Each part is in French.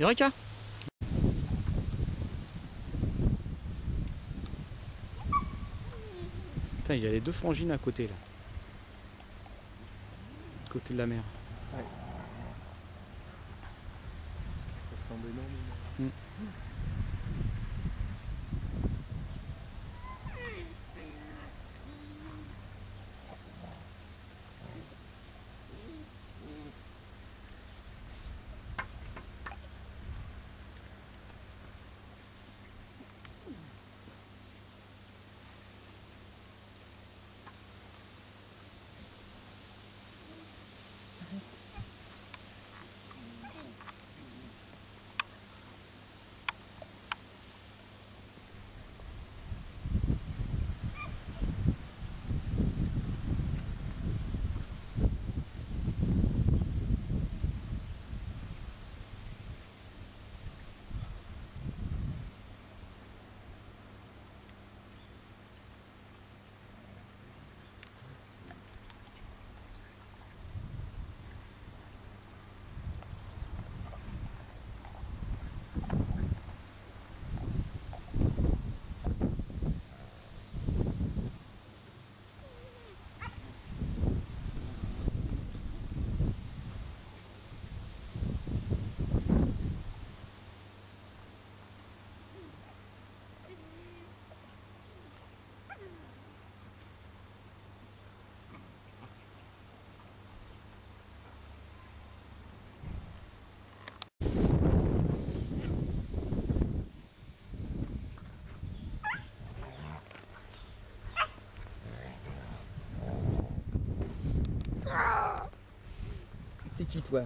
Eureka Putain, il y a les deux frangines à côté là. Côté de la mer. Ça semble énorme. Mm. C'est qui toi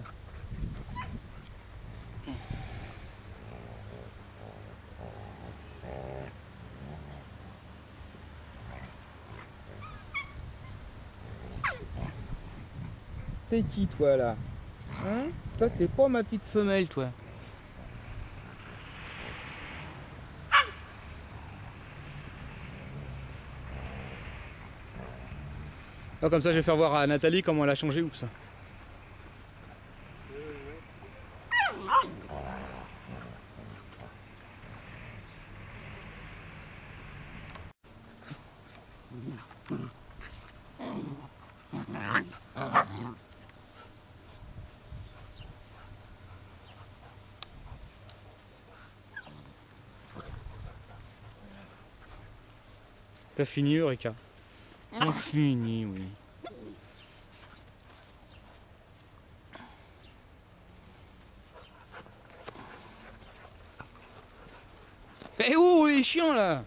T'es qui toi là Hein Toi t'es pas ma petite femelle toi comme ça, je vais faire voir à Nathalie comment elle a changé. Oups. T'as fini, Eureka T'as fini, oui. Eh oh, les chiens là?